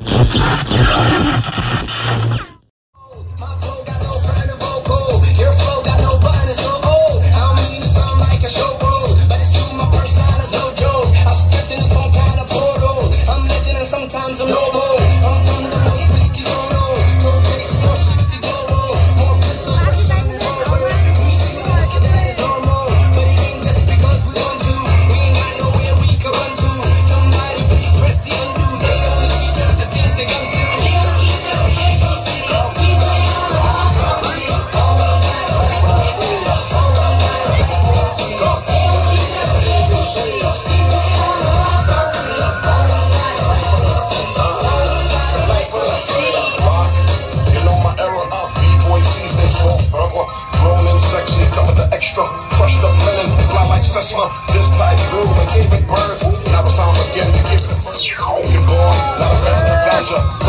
you pleasure.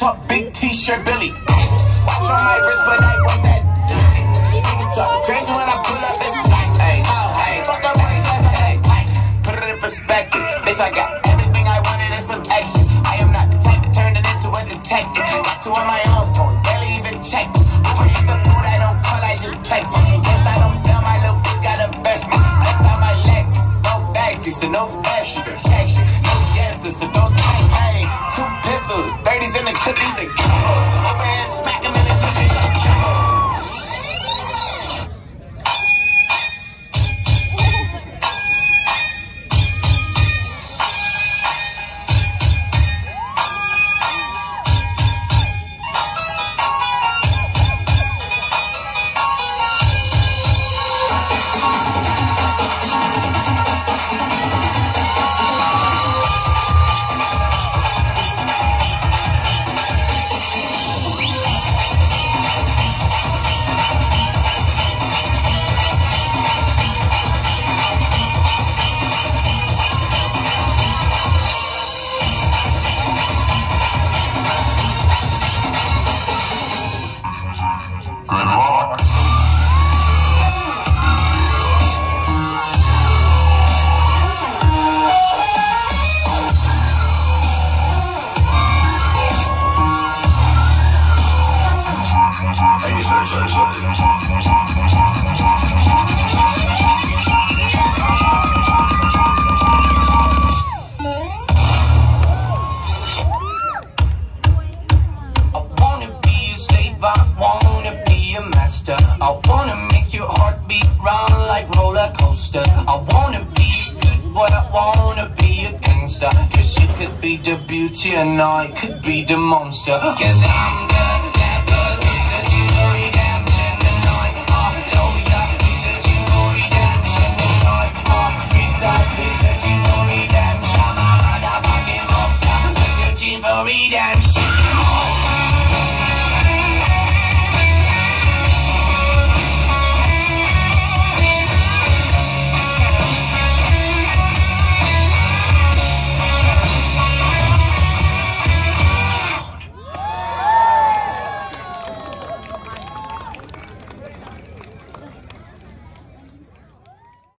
talk big t-shirt Billy. Watch on my wrist, but I want that. Niggas talk crazy when I pull up, it's like, hey, oh, hey, fuck up, hey, hey, hey. Put it in perspective, bitch, I got everything I wanted and some extras. I am not the type to turn it into a detective. Got two on my own. Cause you could be the beauty and I could be the monster. Cause I'm the